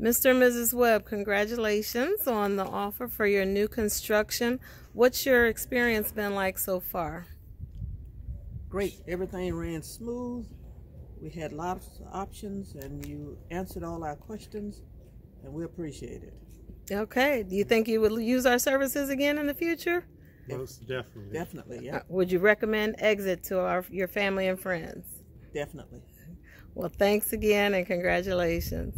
Mr. and Mrs. Webb, congratulations on the offer for your new construction. What's your experience been like so far? Great. Everything ran smooth. We had lots of options, and you answered all our questions, and we appreciate it. Okay. Do you think you would use our services again in the future? Most definitely. Definitely, yeah, uh, Would you recommend exit to our your family and friends? definitely. Well, thanks again and congratulations.